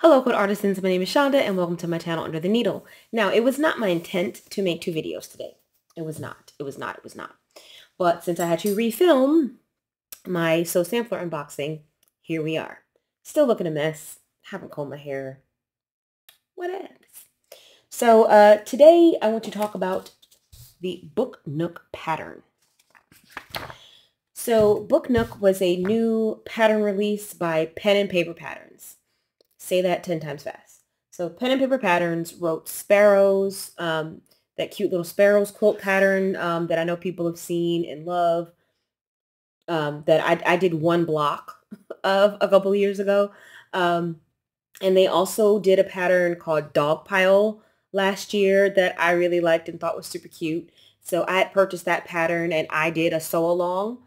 Hello Quilt Artisans, my name is Shonda and welcome to my channel Under the Needle. Now, it was not my intent to make two videos today. It was not. It was not. It was not. But since I had to refilm my Sew Sampler unboxing, here we are. Still looking a mess. Haven't combed my hair. What else? So uh, today I want to talk about the Book Nook pattern. So Book Nook was a new pattern release by Pen and Paper Patterns. Say that 10 times fast. So Pen and Paper Patterns wrote Sparrows, um, that cute little Sparrows quilt pattern um, that I know people have seen and love. Um, that I, I did one block of a couple of years ago. Um, and they also did a pattern called Dog Pile last year that I really liked and thought was super cute. So I had purchased that pattern and I did a sew along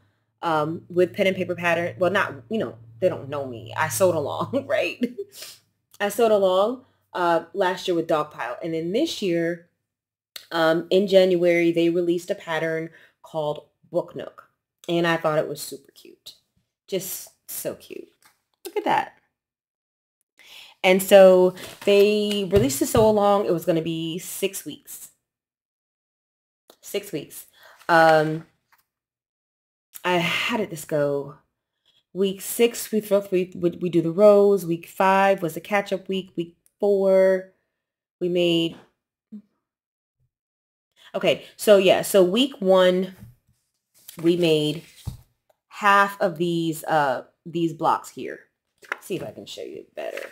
um, with pen and paper pattern. Well, not, you know, they don't know me. I sewed along, right? I sewed along uh, last year with Dogpile. And then this year, um, in January, they released a pattern called Book Nook. And I thought it was super cute. Just so cute. Look at that. And so they released the sew along. It was going to be six weeks. Six weeks. Um, I, how did this go? Week six, we throw we, we do the rows. Week five was a catch-up week. Week four, we made. Okay, so yeah, so week one, we made half of these uh these blocks here. Let's see if I can show you better.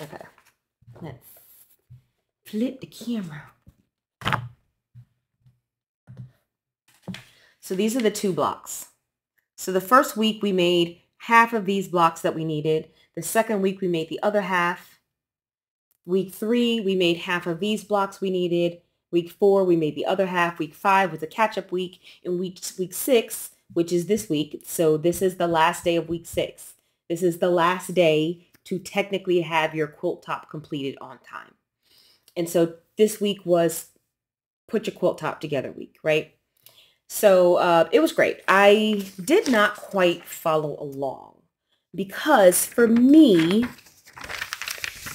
Okay, flip the camera. So these are the two blocks. So the first week we made half of these blocks that we needed. The second week we made the other half. Week three, we made half of these blocks we needed. Week four, we made the other half. Week five was a catch-up week. And week, week six, which is this week, so this is the last day of week six. This is the last day to technically have your quilt top completed on time. And so this week was put your quilt top together week, right? So uh, it was great. I did not quite follow along because for me,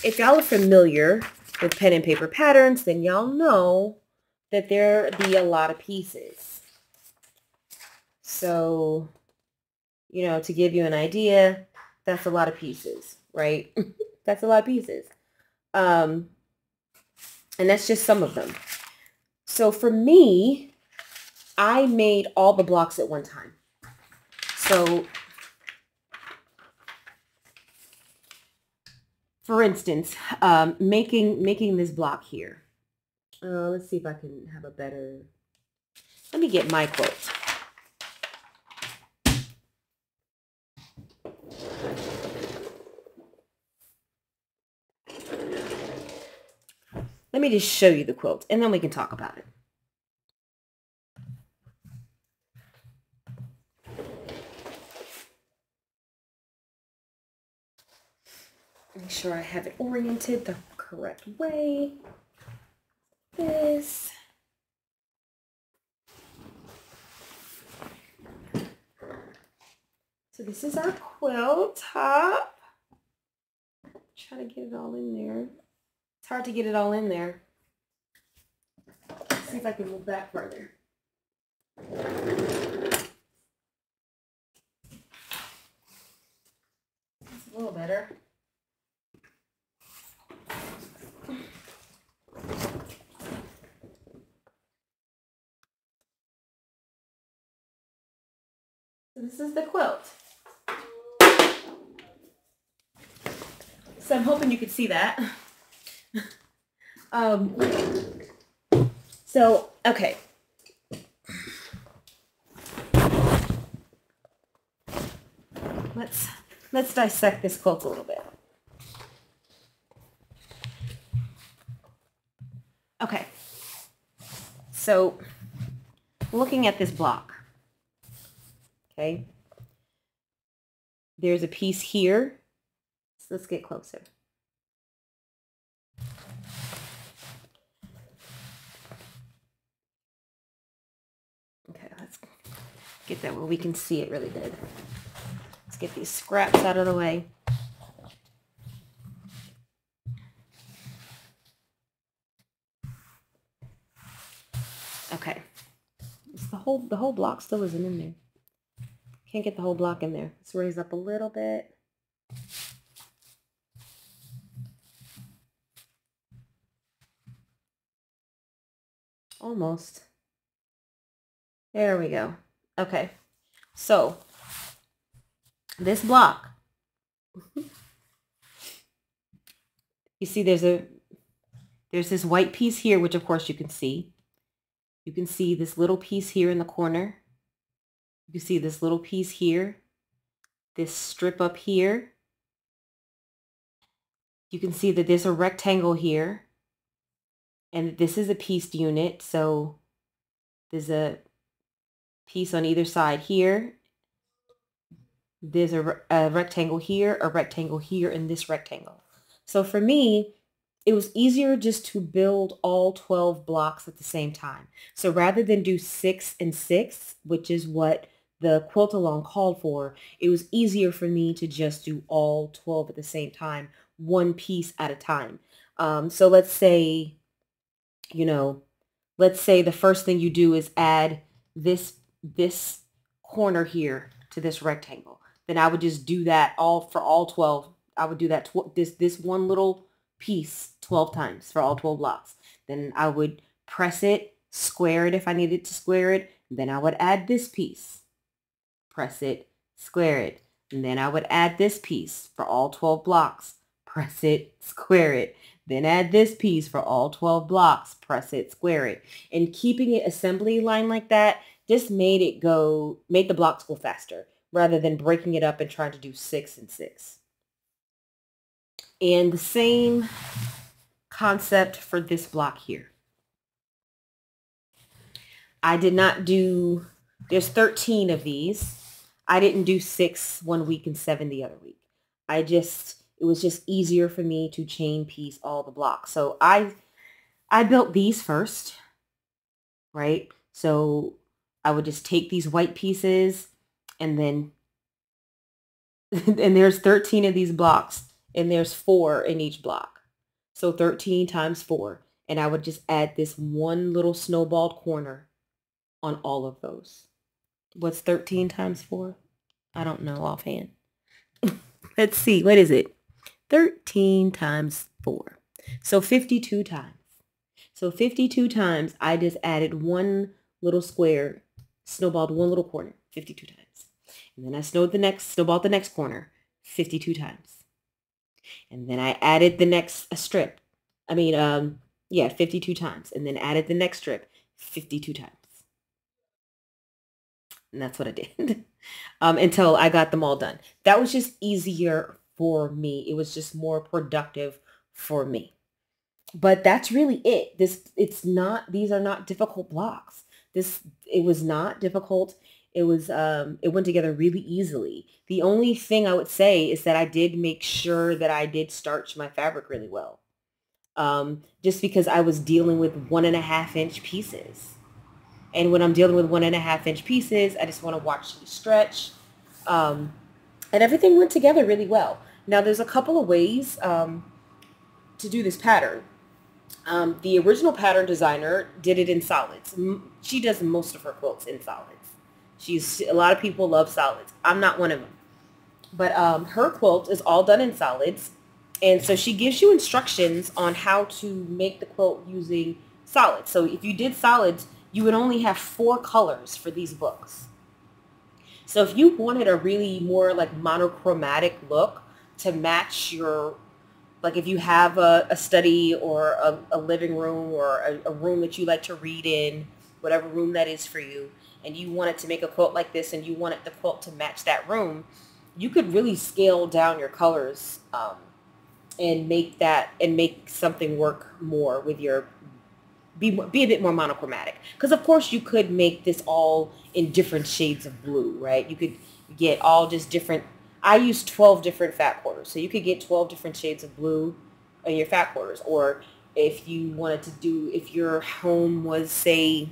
if y'all are familiar with pen and paper patterns, then y'all know that there be a lot of pieces. So, you know, to give you an idea, that's a lot of pieces, right? that's a lot of pieces. Um, and that's just some of them. So for me, I made all the blocks at one time. So for instance, um, making making this block here. Uh, let's see if I can have a better, let me get my quote. Me just show you the quilt and then we can talk about it. Make sure I have it oriented the correct way. This. So this is our quilt top. Try to get it all in there. It's hard to get it all in there. Let's see if I can move back further. It's a little better. This is the quilt. So I'm hoping you could see that. um, so, okay. Let's, let's dissect this quilt a little bit. Okay. So, looking at this block, okay, there's a piece here. So let's get closer. Okay, let's get that where we can see it really good. Let's get these scraps out of the way. Okay. It's the whole the whole block still isn't in there. Can't get the whole block in there. Let's raise up a little bit. Almost. There we go. Okay. So, this block, you see there's a, there's this white piece here, which of course you can see. You can see this little piece here in the corner. You can see this little piece here, this strip up here. You can see that there's a rectangle here and this is a pieced unit. So there's a piece on either side here. There's a, a rectangle here, a rectangle here, and this rectangle. So for me, it was easier just to build all 12 blocks at the same time. So rather than do six and six, which is what the quilt along called for, it was easier for me to just do all 12 at the same time, one piece at a time. Um, so let's say, you know, let's say the first thing you do is add this this corner here to this rectangle. Then I would just do that all for all 12. I would do that this this one little piece 12 times for all 12 blocks. Then I would press it, square it if I needed to square it. Then I would add this piece, press it, square it. And then I would add this piece for all 12 blocks, press it, square it. Then add this piece for all 12 blocks, press it, square it. And keeping it assembly line like that just made it go, made the blocks go faster rather than breaking it up and trying to do six and six. And the same concept for this block here. I did not do, there's 13 of these. I didn't do six one week and seven the other week. I just, it was just easier for me to chain piece all the blocks. So I, I built these first, right? So I would just take these white pieces and then and there's 13 of these blocks and there's four in each block. So 13 times four. And I would just add this one little snowballed corner on all of those. What's 13 times four? I don't know offhand. Let's see. What is it? 13 times four. So 52 times. So 52 times I just added one little square snowballed one little corner 52 times. And then I snowed the next, snowballed the next corner 52 times. And then I added the next a strip. I mean, um, yeah, 52 times. And then added the next strip 52 times. And that's what I did um, until I got them all done. That was just easier for me. It was just more productive for me. But that's really it. This, it's not, these are not difficult blocks. This it was not difficult. It was um, it went together really easily. The only thing I would say is that I did make sure that I did starch my fabric really well. Um, just because I was dealing with one and a half inch pieces. And when I'm dealing with one and a half inch pieces, I just want to watch it stretch. Um, and everything went together really well. Now there's a couple of ways um, to do this pattern. Um, the original pattern designer did it in solids. She does most of her quilts in solids. She's a lot of people love solids. I'm not one of them. But um, her quilt is all done in solids. And so she gives you instructions on how to make the quilt using solids. So if you did solids, you would only have four colors for these books. So if you wanted a really more like monochromatic look to match your like if you have a, a study or a, a, living room or a, a, room that you like to read in, whatever room that is for you, and you wanted to make a quilt like this and you wanted the quilt to match that room, you could really scale down your colors um, and make that and make something work more with your be, be a bit more monochromatic. Because of course you could make this all in different shades of blue, right? You could get all just different I use 12 different fat quarters. So you could get 12 different shades of blue in your fat quarters. Or if you wanted to do, if your home was, say,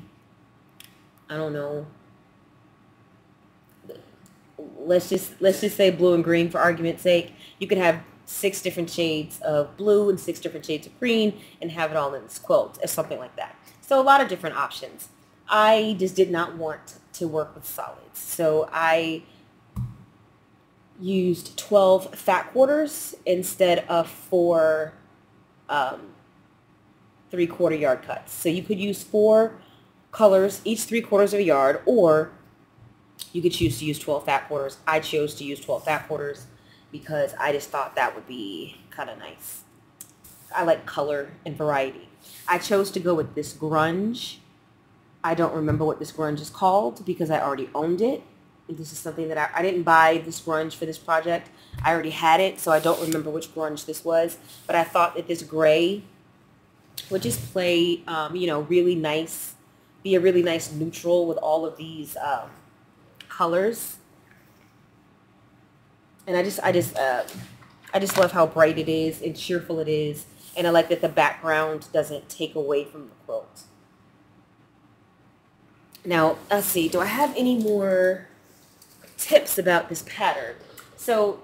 I don't know. Let's just let's just say blue and green for argument's sake. You could have six different shades of blue and six different shades of green and have it all in this quilt or something like that. So a lot of different options. I just did not want to work with solids. So I used 12 fat quarters instead of four um, three quarter yard cuts. So you could use four colors, each three quarters of a yard, or you could choose to use 12 fat quarters. I chose to use 12 fat quarters because I just thought that would be kind of nice. I like color and variety. I chose to go with this grunge. I don't remember what this grunge is called because I already owned it. This is something that I, I didn't buy this grunge for this project. I already had it, so I don't remember which grunge this was. But I thought that this gray would just play, um, you know, really nice, be a really nice neutral with all of these um, colors. And I just, I just, uh, I just love how bright it is and cheerful it is. And I like that the background doesn't take away from the quilt. Now, let's see, do I have any more tips about this pattern? So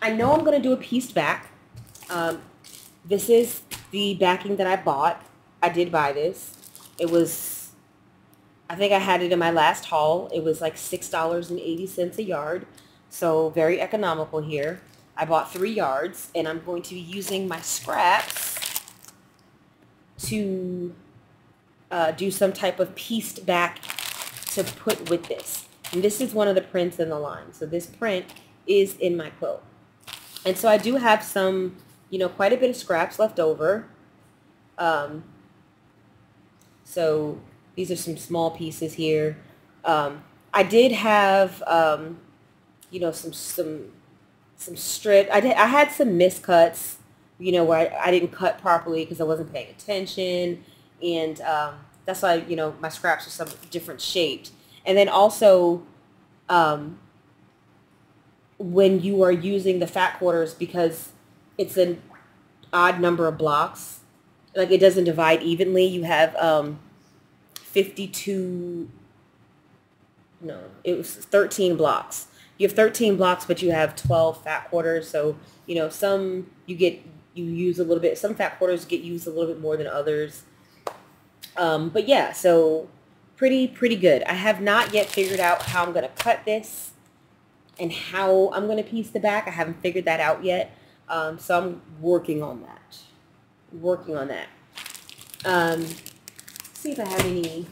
I know I'm going to do a pieced back. Um, this is the backing that I bought. I did buy this. It was, I think I had it in my last haul. It was like $6.80 a yard. So very economical here. I bought three yards and I'm going to be using my scraps to uh, do some type of pieced back to put with this. And this is one of the prints in the line. So this print is in my quilt. And so I do have some you know, quite a bit of scraps left over. Um, so these are some small pieces here. Um, I did have, um, you know, some some some strip. I did. I had some miscuts, you know, where I, I didn't cut properly because I wasn't paying attention, and um, that's why you know my scraps are some different shaped. And then also, um, when you are using the fat quarters because it's an odd number of blocks. Like it doesn't divide evenly. You have um, 52, no, it was 13 blocks. You have 13 blocks, but you have 12 fat quarters. So, you know, some you get, you use a little bit, some fat quarters get used a little bit more than others. Um, but yeah, so pretty, pretty good. I have not yet figured out how I'm going to cut this and how I'm going to piece the back. I haven't figured that out yet. Um, so I'm working on that. Working on that. Um, see if I have any.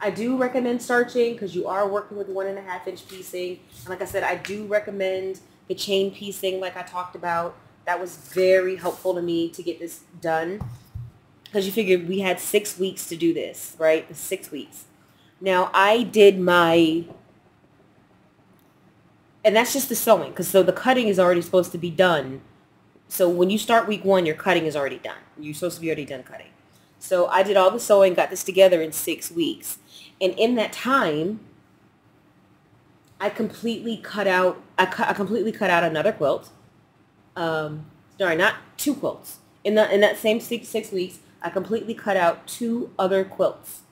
I do recommend starching because you are working with one and a half inch piecing. And like I said, I do recommend the chain piecing like I talked about. That was very helpful to me to get this done because you figured we had six weeks to do this, right? Six weeks. Now I did my, and that's just the sewing because so the cutting is already supposed to be done so when you start week one, your cutting is already done. You're supposed to be already done cutting. So I did all the sewing, got this together in six weeks. And in that time, I completely cut out, I, cu- I completely cut out another quilt. Um, sorry, not two quilts. In, the, in that same six, six weeks, I completely cut out two other quilts.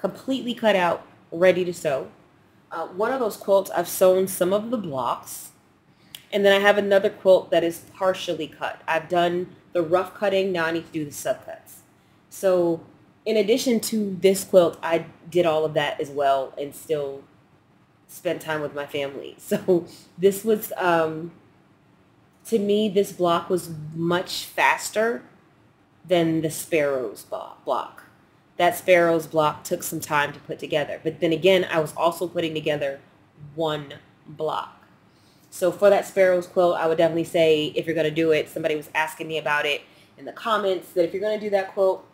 Completely cut out, ready to sew. Uh, one of those quilts, I've sewn some of the blocks and then I have another quilt that is partially cut. I've done the rough cutting. Now I need to do the subcuts. So in addition to this quilt, I did all of that as well and still spent time with my family. So this was, um, to me, this block was much faster than the Sparrows block. That Sparrows block took some time to put together. But then again, I was also putting together one block. So for that Sparrows quilt, I would definitely say if you're going to do it, somebody was asking me about it in the comments, that if you're going to do that quilt,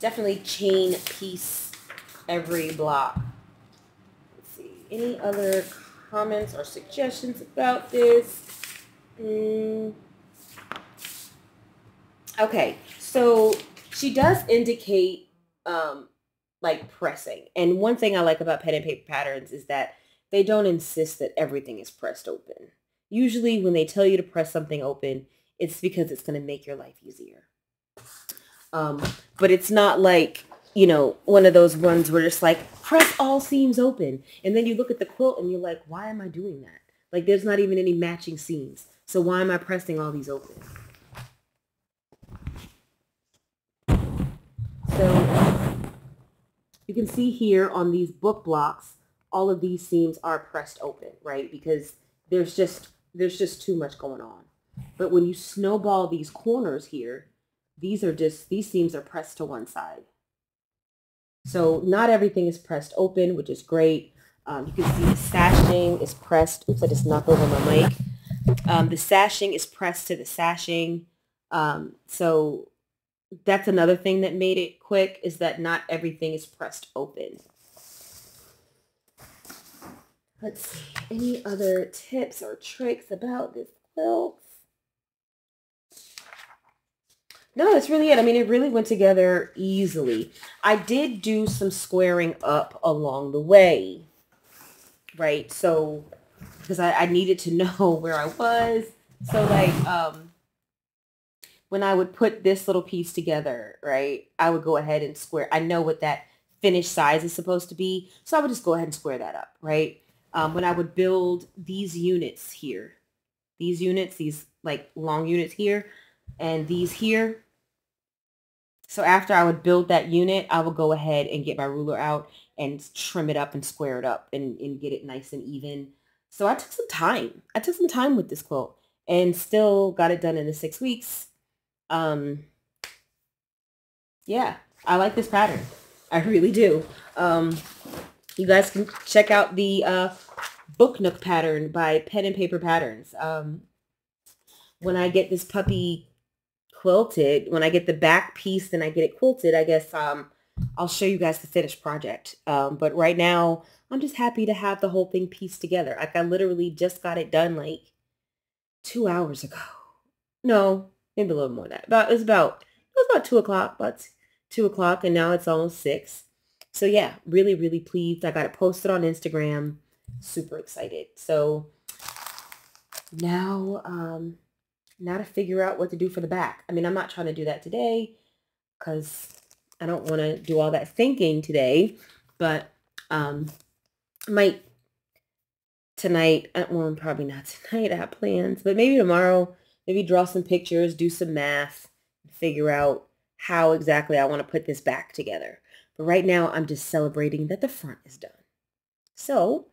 definitely chain piece every block. Let's see. Any other comments or suggestions about this? Mm. Okay, so she does indicate um, like pressing. And one thing I like about pen and paper patterns is that they don't insist that everything is pressed open. Usually when they tell you to press something open, it's because it's going to make your life easier. Um, but it's not like, you know, one of those ones where it's like, press all seams open. And then you look at the quilt and you're like, why am I doing that? Like there's not even any matching seams. So why am I pressing all these open? So you can see here on these book blocks, all of these seams are pressed open, right? Because there's just, there's just too much going on. But when you snowball these corners here, these are just, these seams are pressed to one side. So not everything is pressed open, which is great. Um, you can see the sashing is pressed. Oops, I just knocked over my mic. Um, the sashing is pressed to the sashing. Um, so that's another thing that made it quick is that not everything is pressed open. Let's see, any other tips or tricks about this quilt? No, that's really it. I mean, it really went together easily. I did do some squaring up along the way, right? So, because I, I needed to know where I was. So like, um, when I would put this little piece together, right, I would go ahead and square. I know what that finished size is supposed to be. So I would just go ahead and square that up, right? Um, when I would build these units here, these units, these like long units here, and these here, so after I would build that unit, I would go ahead and get my ruler out and trim it up and square it up and, and get it nice and even. So I took some time. I took some time with this quilt and still got it done in the six weeks. Um, yeah, I like this pattern. I really do. Um, you guys can check out the uh, Book Nook pattern by Pen and Paper Patterns. Um, when I get this puppy quilted, when I get the back piece and I get it quilted, I guess um, I'll show you guys the finished project. Um, but right now, I'm just happy to have the whole thing pieced together. Like I literally just got it done like two hours ago. No, maybe a little more than that. About, it was about, it was about two o'clock, but two o'clock and now it's almost six. So yeah, really, really pleased. I got it posted on Instagram. Super excited. So now, um, now to figure out what to do for the back. I mean, I'm not trying to do that today because I don't want to do all that thinking today, but um, might tonight, uh, well, probably not tonight, I have plans, but maybe tomorrow, maybe draw some pictures, do some math, figure out how exactly I want to put this back together. But right now, I'm just celebrating that the front is done. So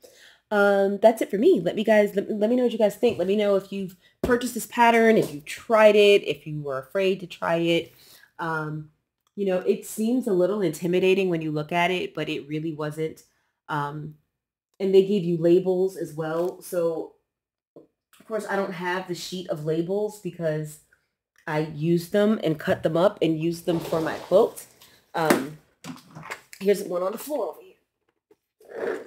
um, that's it for me. Let me guys, let, let me know what you guys think. Let me know if you've purchased this pattern, if you've tried it, if you were afraid to try it. Um, you know, it seems a little intimidating when you look at it, but it really wasn't. Um, and they gave you labels as well. So of course I don't have the sheet of labels because I used them and cut them up and used them for my quilt. Um, here's one on the floor over here.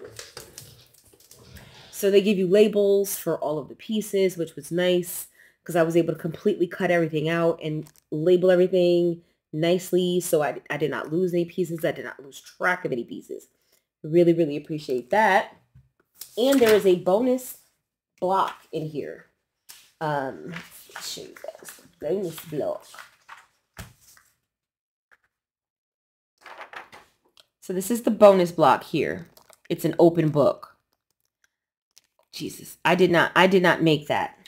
So they give you labels for all of the pieces, which was nice because I was able to completely cut everything out and label everything nicely. So I, I did not lose any pieces. I did not lose track of any pieces. Really, really appreciate that. And there is a bonus block in here. Um, show you guys the bonus block. So this is the bonus block here. It's an open book. Jesus, I did not, I did not make that.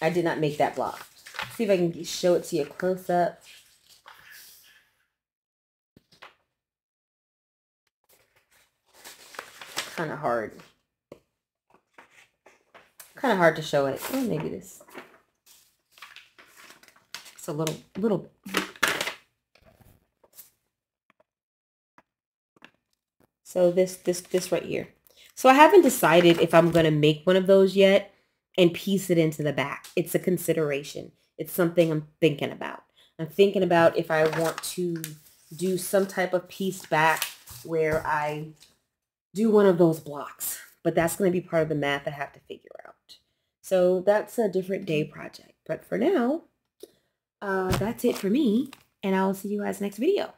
I did not make that block. Let's see if I can show it to you close up. Kind of hard. Kind of hard to show it. Oh, maybe this. It's a little, little. So this, this, this right here. So I haven't decided if I'm going to make one of those yet and piece it into the back. It's a consideration. It's something I'm thinking about. I'm thinking about if I want to do some type of piece back where I do one of those blocks. But that's going to be part of the math I have to figure out. So that's a different day project. But for now, uh, that's it for me. And I'll see you guys next video.